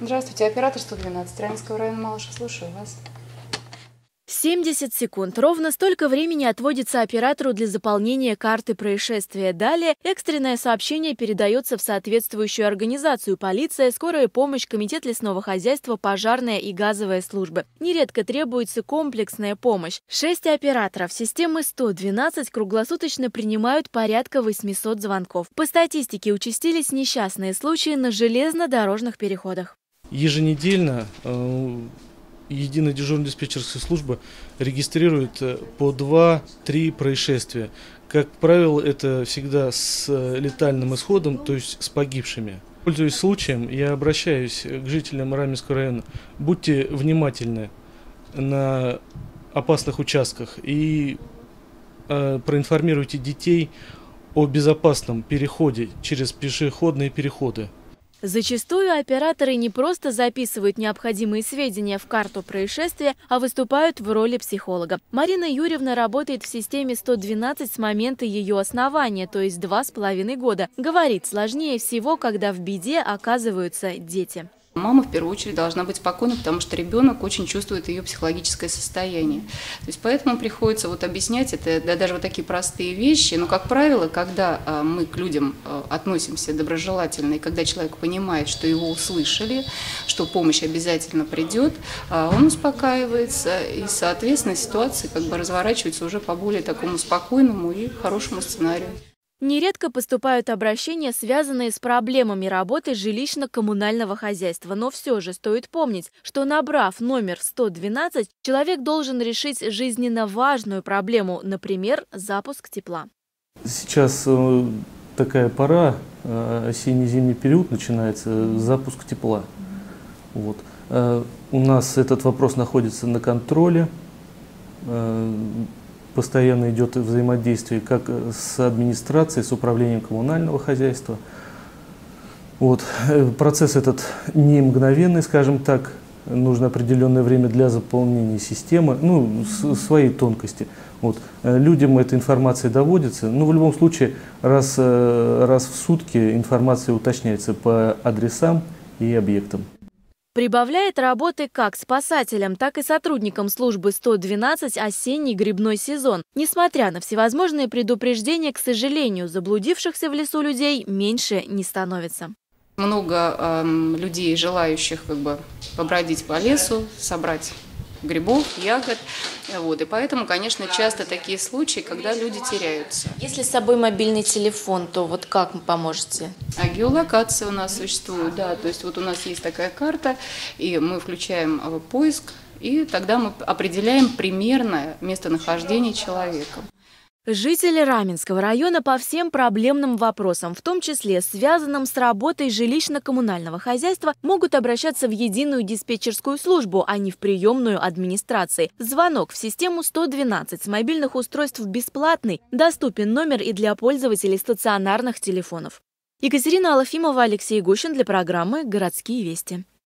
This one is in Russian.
Здравствуйте, оператор 112 Раинского района Малыша. Слушаю вас. 70 секунд. Ровно столько времени отводится оператору для заполнения карты происшествия. Далее экстренное сообщение передается в соответствующую организацию – полиция, скорая помощь, комитет лесного хозяйства, пожарная и газовая службы. Нередко требуется комплексная помощь. Шесть операторов системы 112 круглосуточно принимают порядка 800 звонков. По статистике участились несчастные случаи на железнодорожных переходах. Еженедельно э, единая дежурная диспетчерская служба регистрирует э, по 2-3 происшествия. Как правило, это всегда с э, летальным исходом, то есть с погибшими. Пользуясь случаем, я обращаюсь к жителям Раменского района. Будьте внимательны на опасных участках и э, проинформируйте детей о безопасном переходе через пешеходные переходы. Зачастую операторы не просто записывают необходимые сведения в карту происшествия, а выступают в роли психолога. Марина Юрьевна работает в системе 112 с момента ее основания, то есть два с половиной года. Говорит, сложнее всего, когда в беде оказываются дети. Мама в первую очередь должна быть спокойна, потому что ребенок очень чувствует ее психологическое состояние. То есть поэтому приходится вот объяснять это, да, даже вот такие простые вещи. Но, как правило, когда а, мы к людям а, относимся доброжелательно, и когда человек понимает, что его услышали, что помощь обязательно придет, а, он успокаивается, и, соответственно, ситуация как бы разворачивается уже по более такому спокойному и хорошему сценарию. Нередко поступают обращения, связанные с проблемами работы жилищно-коммунального хозяйства. Но все же стоит помнить, что набрав номер 112, человек должен решить жизненно важную проблему, например, запуск тепла. Сейчас э, такая пора, э, осенне-зимний период начинается, запуск тепла. Вот. Э, у нас этот вопрос находится на контроле постоянно идет взаимодействие как с администрацией, с управлением коммунального хозяйства. Вот. Э, процесс этот не мгновенный, скажем так, нужно определенное время для заполнения системы, ну, своей тонкости. Вот. Э, людям эта информация доводится, но ну, в любом случае раз, э, раз в сутки информация уточняется по адресам и объектам. Прибавляет работы как спасателям, так и сотрудникам службы 112 осенний грибной сезон. Несмотря на всевозможные предупреждения, к сожалению, заблудившихся в лесу людей меньше не становится. Много э, людей, желающих как бы побродить по лесу, собрать грибов, ягод. Вот. И поэтому, конечно, часто такие случаи, когда люди теряются. Если с собой мобильный телефон, то вот как вы поможете? А геолокация у нас существует, да. То есть вот у нас есть такая карта, и мы включаем э, поиск, и тогда мы определяем примерное местонахождение человека. Жители Раменского района по всем проблемным вопросам, в том числе связанным с работой жилищно-коммунального хозяйства, могут обращаться в единую диспетчерскую службу, а не в приемную администрации. Звонок в систему 112 с мобильных устройств бесплатный, доступен номер и для пользователей стационарных телефонов. Екатерина Алафимова, Алексей Гущин для программы «Городские вести».